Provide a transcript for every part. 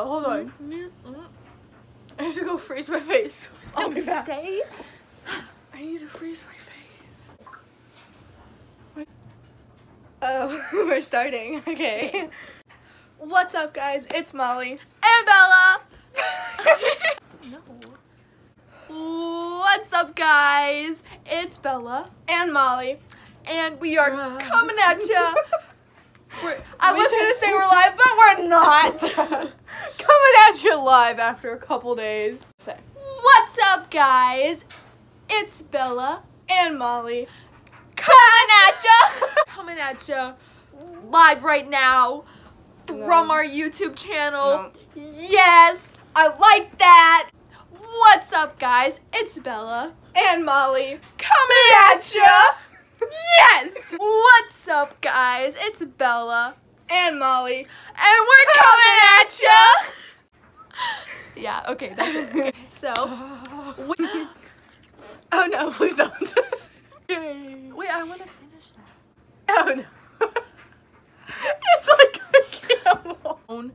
No, hold on. Mm-hmm. I have to go freeze my face. I'll be back. stay. I need to freeze my face. Oh, we're starting. Okay. What's up, guys? It's Molly. And Bella. No. What's up, guys? It's Bella, And Molly. and we are coming at you. I was gonna say we're live, but we're not. At you live after a couple days. Say. What's up, guys? It's Bella And Molly. coming at ya. coming at ya live right now No. from our YouTube channel. No. Yes, I like that. What's up, guys? It's Bella. And Molly. coming at ya. Yes. What's up, guys? It's Bella, And Molly. and we're coming at ya. Yeah. Okay. That's it. Okay, So, Oh no, please don't. wait. I want to finish that. oh no. it's like a camel.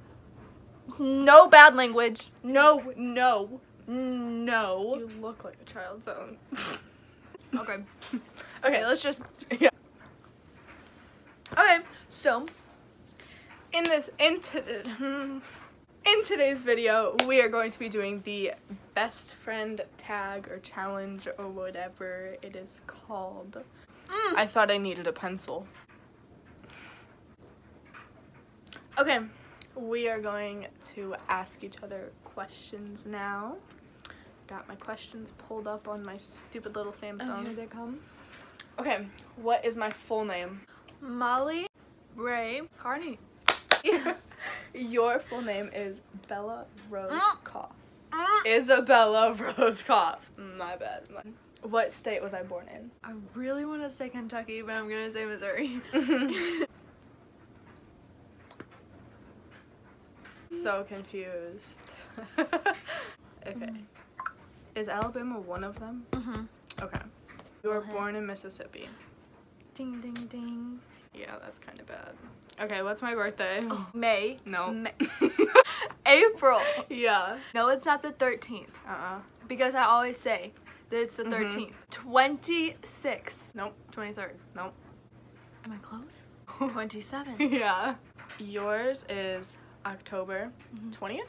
No bad language. No. No. No. You look like a child zone. Okay. Okay. Let's just. Yeah. Okay. So. In this in, in today's video, we are going to be doing the best friend tag or challenge or whatever it is called. Mm. I thought I needed a pencil. Okay, we are going to ask each other questions now. Got my questions pulled up on my stupid little Samsung. Here they come. Okay, what is my full name? Molly, Ray, Carney. Your full name is Bella Rose Mm. Koff. Isabella Rose Koff. My bad. My- What state was I born in? I really want to say Kentucky, but I'm gonna say Missouri. so confused. okay. Is Alabama one of them? mm-hmm. Okay. You were born in Mississippi. Ding ding ding. Yeah, that's kind of bad. Okay, what's my birthday? May. No. May. April. yeah. No, it's not the 13th Uh-uh. because I always say that it's the Mhm. 13th. 26th. Nope. 23rd. Nope. Am I close? 27th. yeah. Yours is October Mhm. 20th?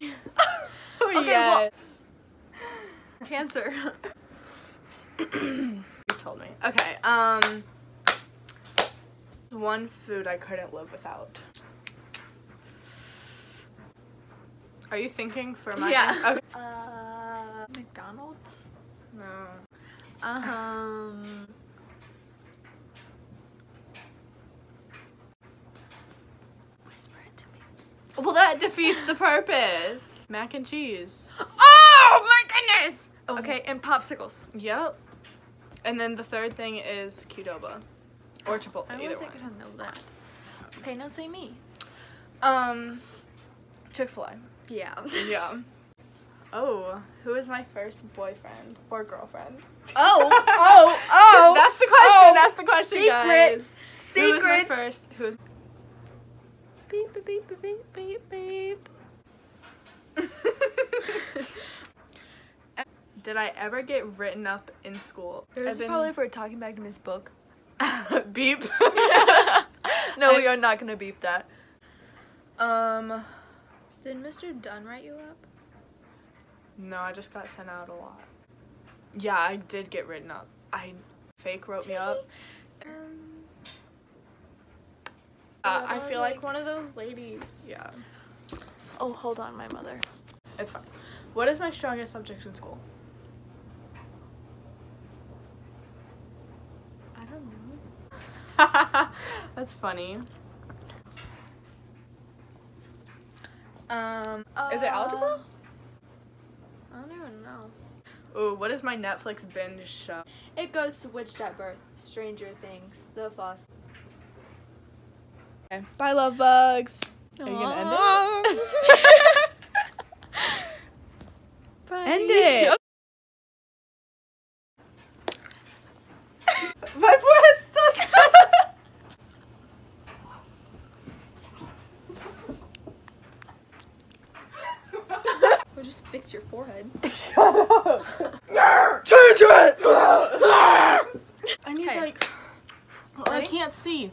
Okay, well- Cancer. you told me. Okay, um one food I couldn't live without. Are you thinking for my Yeah. Okay. Uh, McDonald's. No. Um. Whisper it to me. Well that defeats the purpose. Mac and cheese. Oh my goodness! Okay, and popsicles. Yep. And then the third thing is Qdoba. Or Chipotle, I wasn't one. gonna know that. Okay, now say me. Um Chick-fil-A. Yeah. Yeah. Oh, who is my first boyfriend or girlfriend? Oh, oh, oh. That's the question. oh. That's the question, Secrets. guys. Who was my Secrets. first? Who was? Beep, beep, beep, beep, beep, beep. Did I ever get written up in school? I've been- probably for talking back to Miss Book. beep. No, we I've- are not gonna beep that. Um, Did Mr. Dunn write you up? no, I just got sent out a lot. Yeah, I did get written up. I fake wrote me up. Um, Uh, that I feel like, like- one of those ladies. Yeah, oh, hold on, my mother. it's fine. What is my strongest subject in school? I don't know. That's funny. Um, Is it algebra? I don't even know. Ooh, what is my Netflix binge show? It goes to Switched at Birth, Stranger Things, The Foster. Okay. Bye, love bugs. Are you gonna end it? Bye. End it. My forehead's still your forehead. Shut up. Change it! I need Okay. like. Oh, I can't see.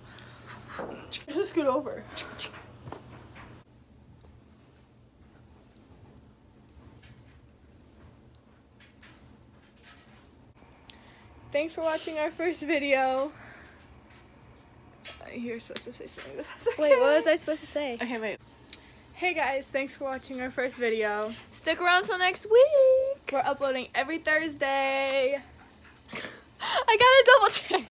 Just scoot over. Thanks for watching our first video. You're supposed to say something. Wait, what was I supposed to say? Okay, wait. Hey guys, thanks for watching our first video. Stick around till next week. We're uploading every Thursday. I gotta double check.